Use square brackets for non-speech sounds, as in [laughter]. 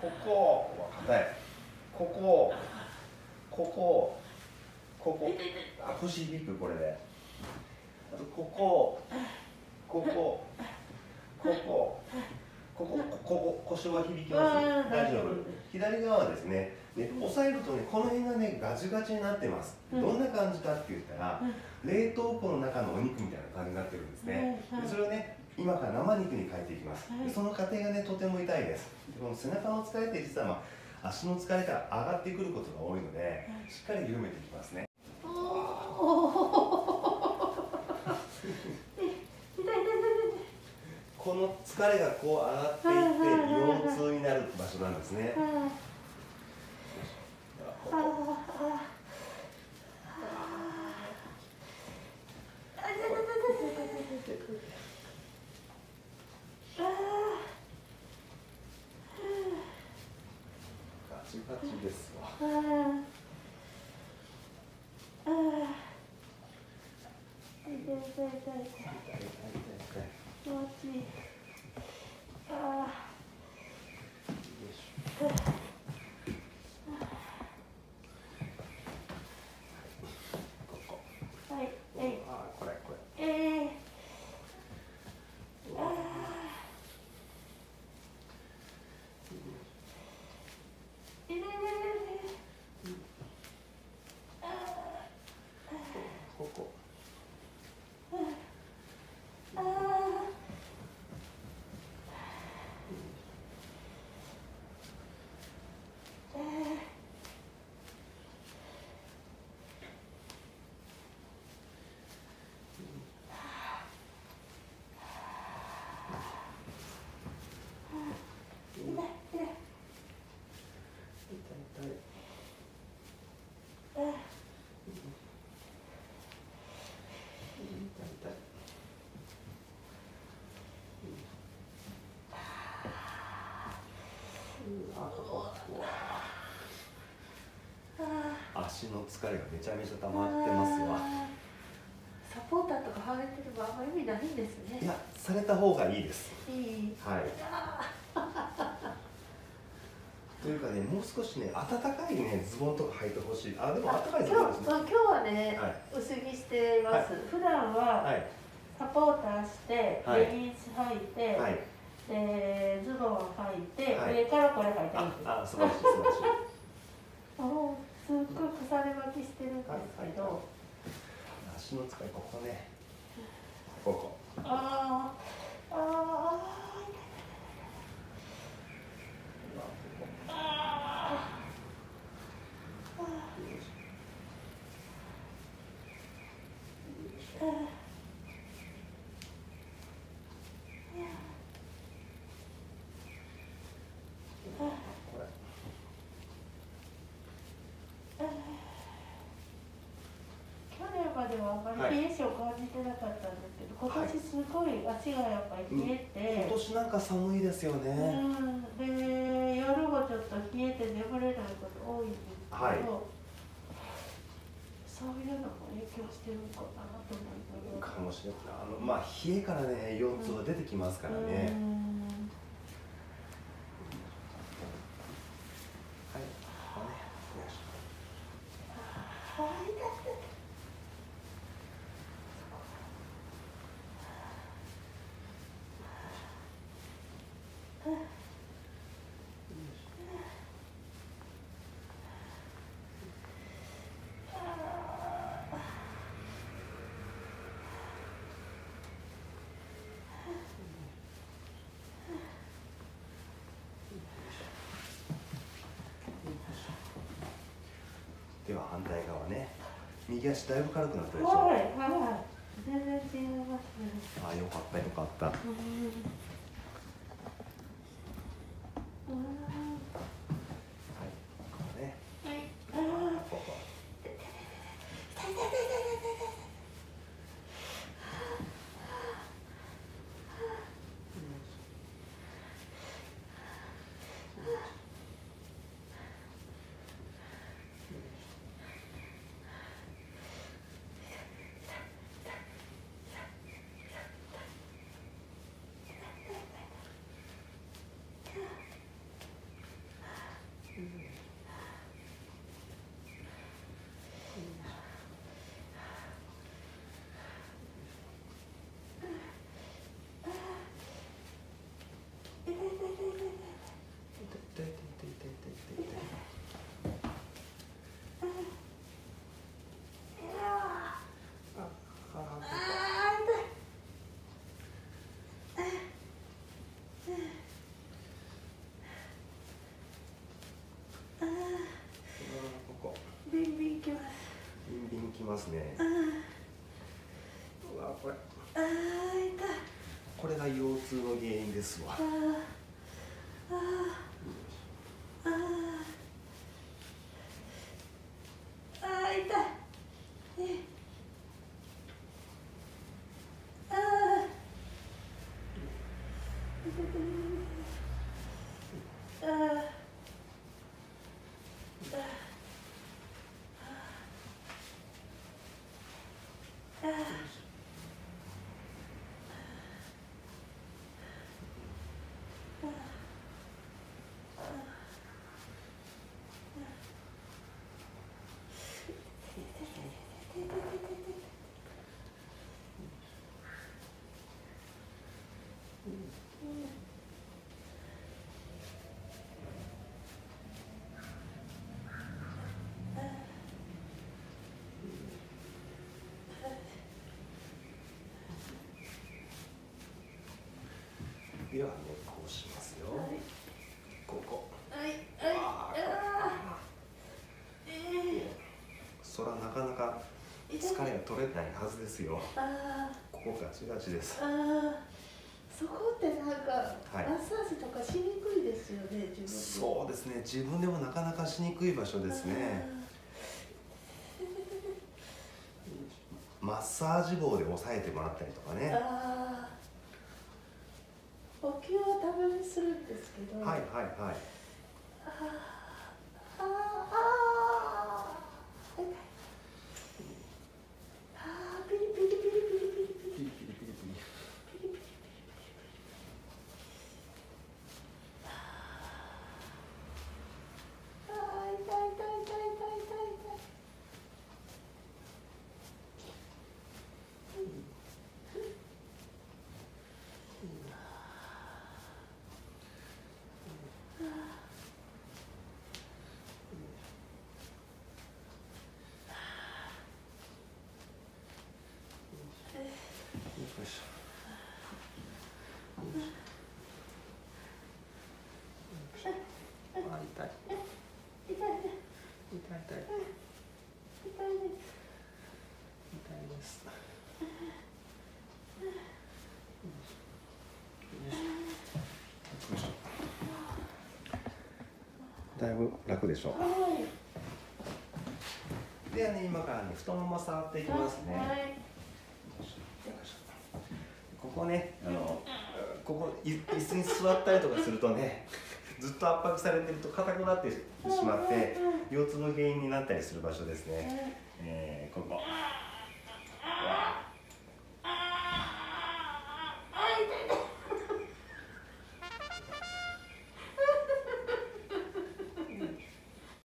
ここ硬いここここここあ腰響くこれであとこここここここここここ腰は響きます大丈夫左側はですねで押さえるとねこの辺がねガチガチになってます、どんな感じかって言ったら、冷凍庫の中のお肉みたいな感じになってるんですね、でそれをね今から生肉に変えていきます、でその過程がねとても痛いです。でこの背中の疲れって実は、まあ、足の疲れから上がってくることが多いので、しっかり緩めていきますね。この疲れがこう上がっていって腰痛になる場所なんですね。ガチですわ。痛い。痛い痛い痛い痛い痛い痛い気持ちいいあよいしょここあはいはいあこれこれ。えー、あーいるいるいるいるここあーえー痛い痛い痛い痛いあー痛い痛いうわうわあー足の疲れがめちゃめちゃ溜まってますわ。サポーターとか剥がれてればあんまり意味ないんですね。いやされた方がいいです。いい。はい。あというかねもう少しね暖かいねズボンとか履いてほしい。あでも暖かいズボンですね。まあ今日はね、はい。薄着しています、普段ははい。サポーターして、はい。レギンス履いて、はい。でズボン履いて、はい。上からこれ履いてるんあですあ素晴らしい素晴らしい [laughs] すっごい腐れ巻きしてるんですけど、足の使いここね。ここあー。あー。あーあーこれ去年まではあまり冷え性を感じてなかったんですけど、今年すごい足がやっぱり冷えて、今年なんか寒いですよね、うん、で夜もちょっと冷えて眠れないこと多いんですけど、はい。そういうのも影響してるのかなと思いながらかもしれない。あのまあ冷えからね腰痛が出てきますからね、うんはいここねよいしょあ痛い痛い痛いでは反対側ね。右足だいぶ軽くなったでしょ、はいはい全然違いますね。あよかったよかった。うんうんはいここねはいあここー痛い痛い痛い痛い痛い痛いこますね。あうわこれ。あー痛いこれが腰痛の原因ですわあーあーあーあー痛いえあーあーあーではねこうしますよ。はい。ここはいはい。あえそらなかなか疲れが取れないはずですよ。あここガチガチです。ー。あー。そこってなんか、はい。マッサージとかしにくいですよね自分で。そうですね。自分でもなかなかしにくい場所ですね。マッサージ棒で押さえてもらったりとかね呼吸はたまにするんですけど。はいはいはい。あーあーあ痛い。痛い痛い。痛い痛い痛いですだいぶ楽でしょはいではね今からね太もも触っていきますね、はい。ここねあのここい椅子に座ったりとかするとねずっと圧迫されてると硬くなってしまって腰痛の原因になったりする場所ですね、えー、ここ。